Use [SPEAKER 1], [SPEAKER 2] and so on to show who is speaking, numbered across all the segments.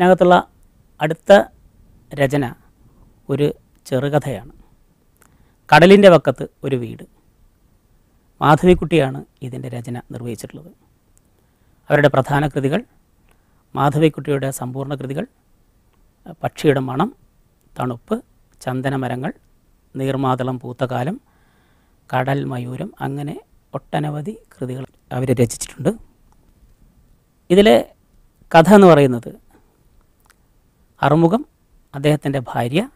[SPEAKER 1] ഇതിനകത്തുള്ള അടുത്ത രചന ഒരു ചെറുകഥയാണ്. കടലിന്റെ വക്കത്ത് ഒരു വീട്. മാധവിക്കുട്ടിയാണ് ഇതിന്റെ രചന നിർവഹിച്ചിട്ടുള്ളത്. അവരുടെ പ്രധാന കൃതികൾ മാധവിക്കുട്ടിയുടെ സമ്പൂർണ കൃതികൾ പക്ഷിയുടെ മണം തണുപ്പ് ചന്ദനമരങ്ങൾ നീർമാതളം പൂത്തകാലം കടൽ മയൂരം അങ്ങനെ ഒട്ടനവധി കൃതികൾ അവർ രചിച്ചിട്ടുണ്ട്. ഇതിലെ കഥ എന്ന് പറയുന്നത് അറുമുഖം അദ്ദേഹത്തിന്റെ ഭാര്യ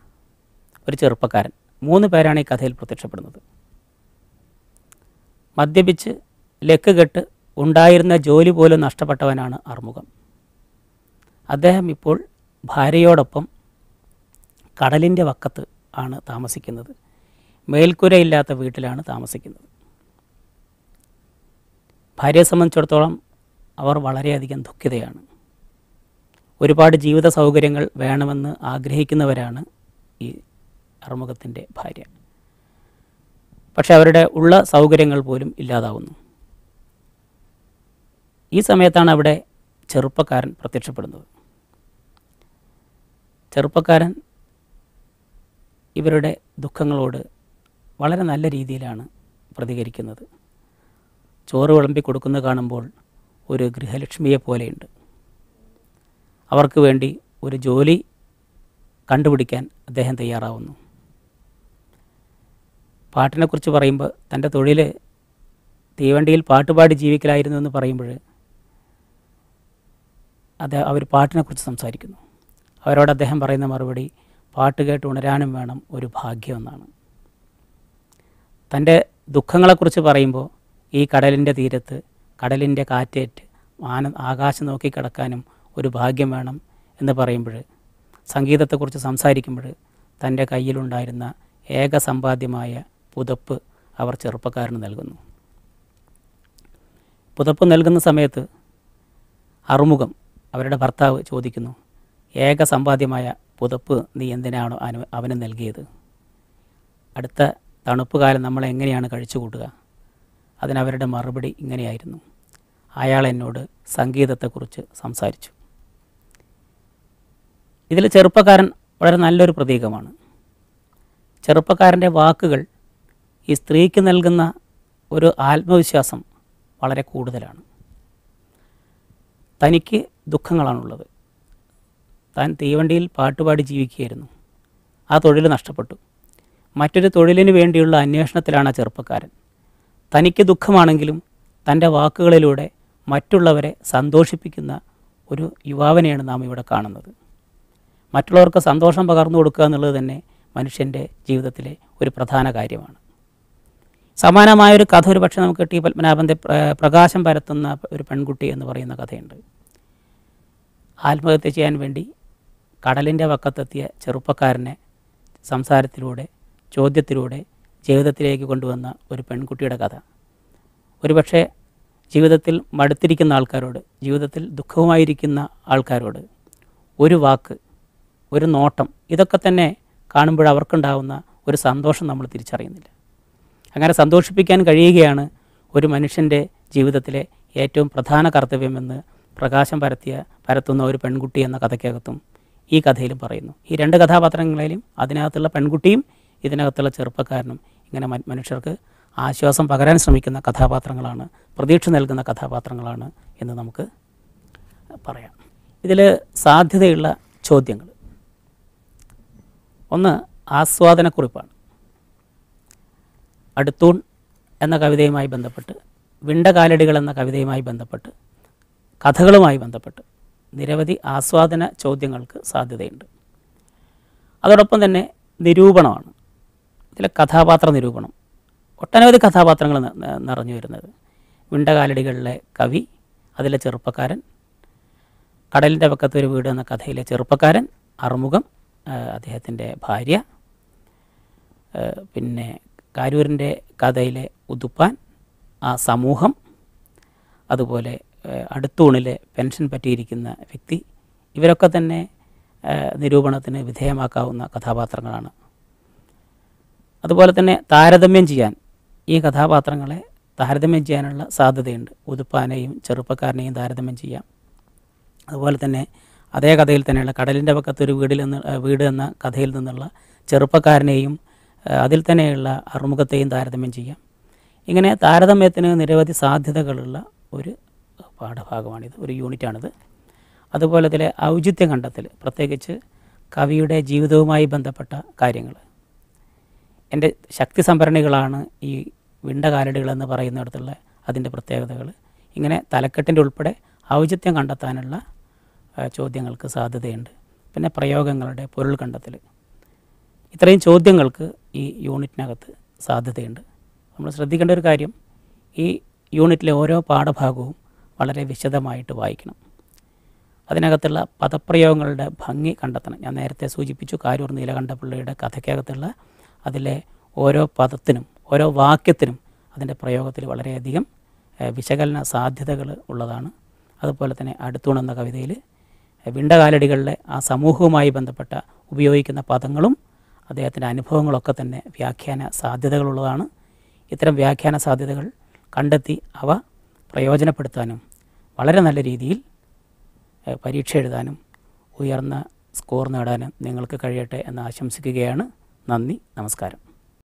[SPEAKER 1] ഒരു ചെറുപ്പക്കാരൻ. മൂന്ന് പേരാണ് ഈ കഥയിൽ പ്രത്യക്ഷപ്പെടുന്നത്. മദ്യപിച്ച് ലക്ക് കെട്ട് ഉണ്ടായിരുന്ന ജോലി പോലും നഷ്ടപ്പെട്ടവനാണ് അറുമുഖം. അദ്ദേഹം ഇപ്പോൾ ഭാര്യയോടൊപ്പം കടലിന്റെ വക്കത്ത് ആണ് താമസിക്കുന്നത്. മേൽക്കുരയില്ലാത്ത വീട്ടിലാണ് താമസിക്കുന്നത്. ഭാര്യയെ സംബന്ധിച്ചിടത്തോളം അവർ വളരെയധികം ദുഃഖിതയാണ്. ഒരുപാട് ജീവിത സൗകര്യങ്ങൾ വേണമെന്ന് ആഗ്രഹിക്കുന്നവരാണ് ഈ അറുമുഖത്തിന്റെ ഭാര്യ. പക്ഷെ അവരുടെ ഉള്ള സൗകര്യങ്ങൾ പോലും ഇല്ലാതാവുന്നു. ഈ സമയത്താണ് അവിടെ ചെറുപ്പക്കാരൻ പ്രത്യക്ഷപ്പെടുന്നത്. ചെറുപ്പക്കാരൻ ഇവരുടെ ദുഃഖങ്ങളോട് വളരെ നല്ല രീതിയിലാണ് പ്രതികരിക്കുന്നത്. ചോറ് വിളമ്പി കൊടുക്കുന്നത് കാണുമ്പോൾ ഒരു ഗൃഹലക്ഷ്മിയെ പോലെയുണ്ട് അവർക്ക് വേണ്ടി ഒരു ജോലി കണ്ടുപിടിക്കാൻ അദ്ദേഹം തയ്യാറാവുന്നു. പാട്ടിനെക്കുറിച്ച് പറയുമ്പോൾ തന്റെ തൊഴിൽ തീവണ്ടിയിൽ പാട്ടുപാടി ജീവിക്കലായിരുന്നു എന്ന് പറയുമ്പോൾ അത് അവർ പാട്ടിനെക്കുറിച്ച് സംസാരിക്കുന്നു. അവരോട് അദ്ദേഹം പറയുന്ന മറുപടി പാട്ട് കേട്ട് ഉണരാനും വേണം ഒരു ഭാഗ്യം എന്നാണ്. തന്റെ ദുഃഖങ്ങളെക്കുറിച്ച് പറയുമ്പോൾ ഈ കടലിന്റെ തീരത്ത് കടലിന്റെ കാറ്റേറ്റ് ആന ആകാശം നോക്കി കിടക്കാനും ഒരു ഭാഗ്യം വേണം എന്ന് പറയുമ്പോൾ സംഗീതത്തെക്കുറിച്ച് സംസാരിക്കുമ്പോൾ തന്റെ കയ്യിലുണ്ടായിരുന്ന ഏക സമ്പാദ്യമായ പുതപ്പ് അവർ ചെറുപ്പക്കാരന് നൽകുന്നു. പുതപ്പ് നൽകുന്ന സമയത്ത് അറുമുഖം അവരുടെ ഭർത്താവ് ചോദിക്കുന്നു ഏക സമ്പാദ്യമായ പുതപ്പ് നീ എന്തിനാണോ അവന് നൽകിയത്? അടുത്ത തണുപ്പ് കാലം നമ്മളെങ്ങനെയാണ് കഴിച്ചു കൂട്ടുക അതിനവരുടെ മറുപടി ഇങ്ങനെയായിരുന്നു. അയാൾ എന്നോട് സംഗീതത്തെക്കുറിച്ച് സംസാരിച്ചു. ഇതിൽ ചെറുപ്പക്കാരൻ വളരെ നല്ലൊരു പ്രതീകമാണ്. ചെറുപ്പക്കാരന്റെ വാക്കുകൾ ഈ സ്ത്രീക്ക് നൽകുന്ന ഒരു ആത്മവിശ്വാസം വളരെ കൂടുതലാണ്. തനിക്ക് ദുഃഖങ്ങളാണുള്ളത്. താൻ തീവണ്ടിയിൽ പാട്ടുപാടി ജീവിക്കുകയായിരുന്നു. ആ തൊഴിൽ നഷ്ടപ്പെട്ടു. മറ്റൊരു തൊഴിലിന് വേണ്ടിയുള്ള അന്വേഷണത്തിലാണ് ആ ചെറുപ്പക്കാരൻ. തനിക്ക് ദുഃഖമാണെങ്കിലും തന്റെ വാക്കുകളിലൂടെ മറ്റുള്ളവരെ സന്തോഷിപ്പിക്കുന്ന ഒരു യുവാവനെയാണ് നാം ഇവിടെ കാണുന്നത്. മറ്റുള്ളവർക്ക് സന്തോഷം പകർന്നു കൊടുക്കുക എന്നുള്ളത് തന്നെ മനുഷ്യന്റെ ജീവിതത്തിലെ ഒരു പ്രധാന കാര്യമാണ്. സമാനമായൊരു കഥ ഒരു പക്ഷേ നമുക്ക് ടി പത്മനാഭന്റെ പ്രകാശം പരത്തുന്ന ഒരു പെൺകുട്ടി എന്ന് പറയുന്ന കഥയുണ്ട്. ആത്മഹത്യ ചെയ്യാൻ വേണ്ടി കടലിന്റെ വക്കത്തെത്തിയ ചെറുപ്പക്കാരനെ സംസാരത്തിലൂടെ ചോദ്യത്തിലൂടെ ജീവിതത്തിലേക്ക് കൊണ്ടുവന്ന ഒരു പെൺകുട്ടിയുടെ കഥ. ഒരുപക്ഷെ ജീവിതത്തിൽ മടുത്തിരിക്കുന്ന ആൾക്കാരോട് ജീവിതത്തിൽ ദുഃഖവുമായിരിക്കുന്ന ആൾക്കാരോട് ഒരു വാക്ക് ഒരു നോട്ടം. ഇതൊക്കെ തന്നെ കാണുമ്പോൾ അവർക്കുണ്ടാവുന്ന ഒരു സന്തോഷം നമ്മൾ തിരിച്ചറിയുന്നില്ല. അങ്ങനെ സന്തോഷിപ്പിക്കാൻ കഴിയുകയാണ് ഒരു മനുഷ്യന്റെ ജീവിതത്തിലെ ഏറ്റവും പ്രധാന കർത്തവ്യമെന്ന് പ്രകാശം പരത്തിയ പരത്തുന്ന ഒരു പെൺകുട്ടി എന്ന കഥയ്ക്കകത്തും ഈ കഥയിലും പറയുന്നു. ഈ രണ്ട് കഥാപാത്രങ്ങളിലും അതിനകത്തുള്ള പെൺകുട്ടിയും ഇതിനകത്തുള്ള ചെറുപ്പക്കാരനും ഇങ്ങനെ മനുഷ്യർക്ക് ആശ്വാസം പകരാൻ ശ്രമിക്കുന്ന കഥാപാത്രങ്ങളാണ് പ്രതീക്ഷ നൽകുന്ന കഥാപാത്രങ്ങളാണ് എന്ന് നമുക്ക് പറയാം. ഇതിൽ സാധ്യതയുള്ള ചോദ്യങ്ങൾ. ഒന്ന് ആസ്വാദനക്കുറിപ്പാണ്. അടുത്തൂൺ എന്ന കവിതയുമായി ബന്ധപ്പെട്ട് വിണ്ടകാലടികൾ എന്ന കവിതയുമായി ബന്ധപ്പെട്ട് കഥകളുമായി ബന്ധപ്പെട്ട് നിരവധി ആസ്വാദന ചോദ്യങ്ങൾക്ക് സാധ്യതയുണ്ട്. അതോടൊപ്പം തന്നെ നിരൂപണമാണ്. ഇതിലെ കഥാപാത്ര നിരൂപണം. ഒട്ടനവധി കഥാപാത്രങ്ങൾ നിറഞ്ഞു വരുന്നത്. വിണ്ടകാലടികളിലെ കവി അതിലെ ചെറുപ്പക്കാരൻ കടലിന്റെ പക്കത്തൊരു വീട് എന്ന കഥയിലെ ചെറുപ്പക്കാരൻ അറുമുഖം അദ്ദേഹത്തിന്റെ ഭാര്യ പിന്നെ കാരൂരിന്റെ കഥയിലെ ഉതുപ്പാൻ ആ സമൂഹം അതുപോലെ അടുത്തൂണിലെ പെൻഷൻ പറ്റിയിരിക്കുന്ന വ്യക്തി ഇവരൊക്കെ തന്നെ നിരൂപണത്തിന് വിധേയമാക്കാവുന്ന കഥാപാത്രങ്ങളാണ്. അതുപോലെ തന്നെ താരതമ്യം ചെയ്യാൻ ഈ കഥാപാത്രങ്ങളെ താരതമ്യം ചെയ്യാനുള്ള സാധ്യതയുണ്ട്. ഉതുപ്പാനെയും ചെറുപ്പക്കാരനെയും താരതമ്യം ചെയ്യാം. അതുപോലെ തന്നെ അതേ കഥയിൽ തന്നെയുള്ള കടലിന്റെ പക്കത്തൊരു വീടിൽ നിന്ന് വീട് എന്ന കഥയിൽ നിന്നുള്ള ചെറുപ്പക്കാരനെയും അതിൽ തന്നെയുള്ള അറുമുഖത്തെയും താരതമ്യം ചെയ്യാം. ഇങ്ങനെ താരതമ്യത്തിന് നിരവധി സാധ്യതകളുള്ള ഒരു പാഠഭാഗമാണിത് ഒരു യൂണിറ്റാണിത്. അതുപോലെ തന്നെ ഔചിത്യം കണ്ടെത്തൽ പ്രത്യേകിച്ച് കവിയുടെ ജീവിതവുമായി ബന്ധപ്പെട്ട കാര്യങ്ങൾ. എന്റെ ശക്തി സംഭരണികളാണ് ഈ വിണ്ടകാലടികളെന്ന് പറയുന്നിടത്തുള്ള അതിന്റെ പ്രത്യേകതകൾ. ഇങ്ങനെ തലക്കെട്ടിന്റെ ഉൾപ്പെടെ ഔചിത്യം കണ്ടെത്താനുള്ള ചോദ്യങ്ങൾക്ക് സാധ്യതയുണ്ട്. പിന്നെ പ്രയോഗങ്ങളുടെ പൊരുൾ കണ്ടെത്തൽ ഇത്രയും ചോദ്യങ്ങൾക്ക് ഈ യൂണിറ്റിനകത്ത് സാധ്യതയുണ്ട്. നമ്മൾ ശ്രദ്ധിക്കേണ്ട ഒരു കാര്യം ഈ യൂണിറ്റിലെ ഓരോ പാഠഭാഗവും വളരെ വിശദമായിട്ട് വായിക്കണം. അതിനകത്തുള്ള പദപ്രയോഗങ്ങളുടെ ഭംഗി കണ്ടെത്തണം. ഞാൻ നേരത്തെ സൂചിപ്പിച്ചു കാരൂർ നീലകണ്ഠപിള്ളയുടെ കഥയ്ക്കകത്തുള്ള അതിലെ ഓരോ പദത്തിനും ഓരോ വാക്യത്തിനും അതിന്റെ പ്രയോഗത്തിൽ വളരെയധികം വിശകലന സാധ്യതകൾ ഉള്ളതാണ്. അതുപോലെ തന്നെ അടുത്തുണെന്ന കവിതയിൽ വിണ്ടകാലടികളിലെ ആ സമൂഹവുമായി ബന്ധപ്പെട്ട ഉപയോഗിക്കുന്ന പദങ്ങളും അദ്ദേഹത്തിന്റെ അനുഭവങ്ങളൊക്കെ തന്നെ വ്യാഖ്യാന സാധ്യതകളുള്ളതാണ്. ഇത്തരം വ്യാഖ്യാന സാധ്യതകൾ കണ്ടെത്തി അവ പ്രയോജനപ്പെടുത്താനും വളരെ നല്ല രീതിയിൽ പരീക്ഷ എഴുതാനും ഉയർന്ന സ്കോർ നേടാനും നിങ്ങൾക്ക് കഴിയട്ടെ എന്ന് ആശംസിക്കുകയാണ്. നന്ദി നമസ്കാരം.